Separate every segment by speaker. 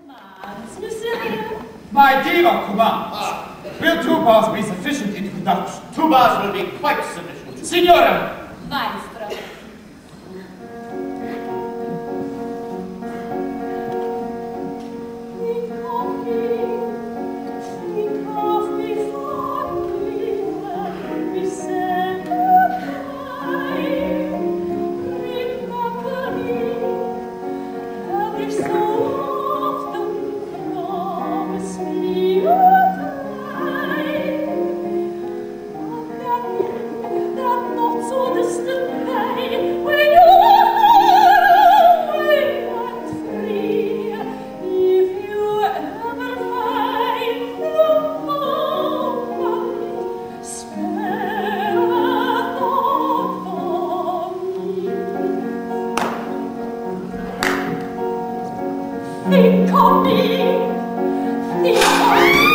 Speaker 1: commands, monsieur?
Speaker 2: My diva commands. Ah. Will two bars be sufficient introduction? Two
Speaker 3: bars will be quite sufficient.
Speaker 2: Signora!
Speaker 1: Maestro. Think of me. Think of me.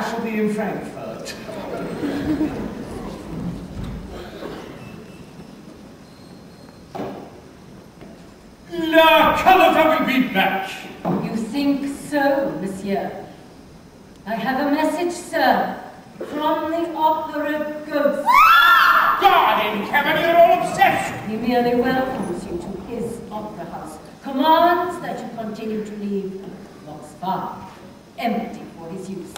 Speaker 4: I shall be in Frankfurt. La Carlotta will be back.
Speaker 5: You think so, monsieur? I have a message, sir, from the opera ghost.
Speaker 2: God in heaven, you're all obsessed!
Speaker 5: He merely welcomes you to his opera house, commands that you continue to leave Los Bar empty for his use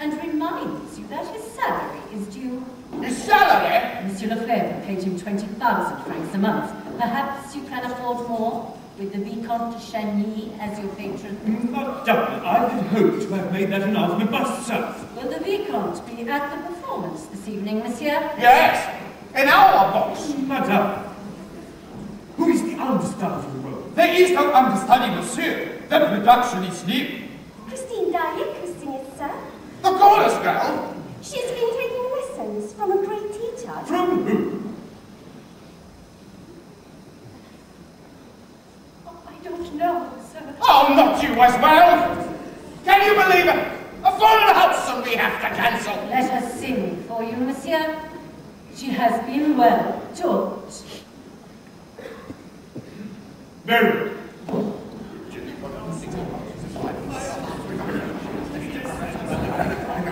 Speaker 5: and reminds you that his salary is due.
Speaker 2: His salary?
Speaker 5: Monsieur Lefebvre paid him 20,000 francs a month. Perhaps you can afford more? with the Vicomte de Chagny as your patron?
Speaker 4: Not done. I had hoped to have made that announcement myself.
Speaker 5: Will the Vicomte be at the performance this evening, monsieur?
Speaker 2: Yes, in our box.
Speaker 4: Madame, who is the understudy for the role?
Speaker 2: There is no understudy, monsieur. The production is new. leave it. A full house and we have to cancel.
Speaker 5: Let us sing for you, monsieur. She has been well taught.
Speaker 4: Very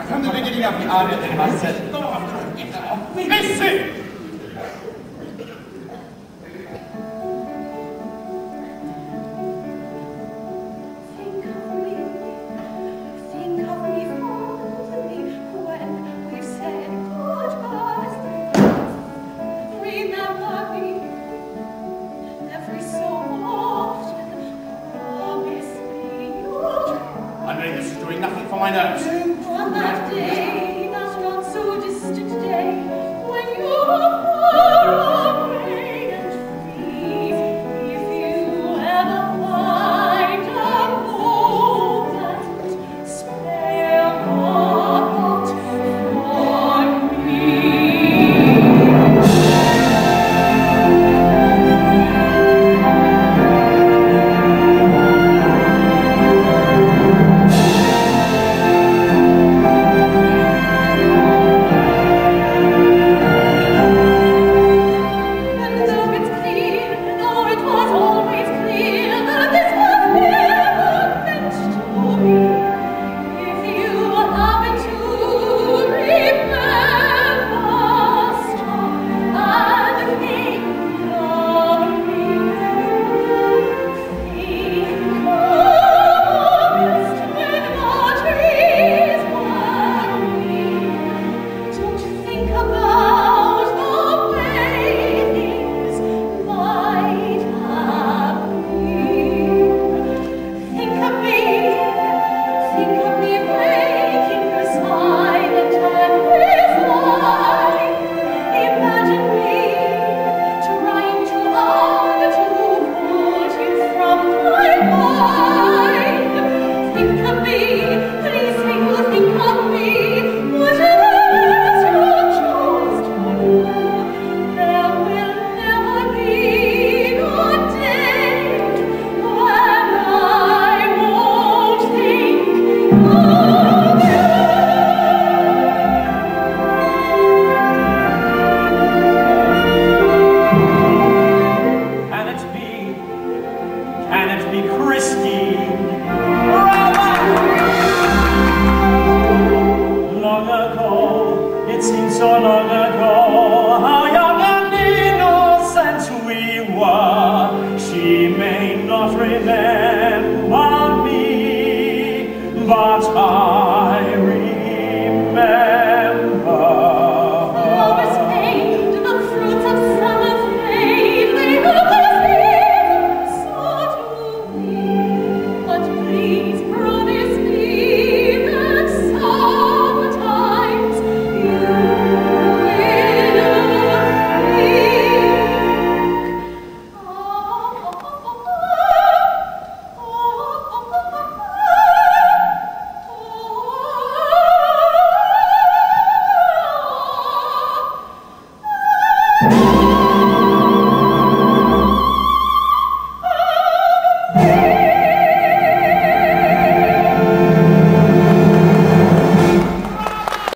Speaker 2: From the beginning of the audit, I said, go after him. Listen!
Speaker 1: Anna.
Speaker 6: so long ago, how young and innocent we were, she may not remember.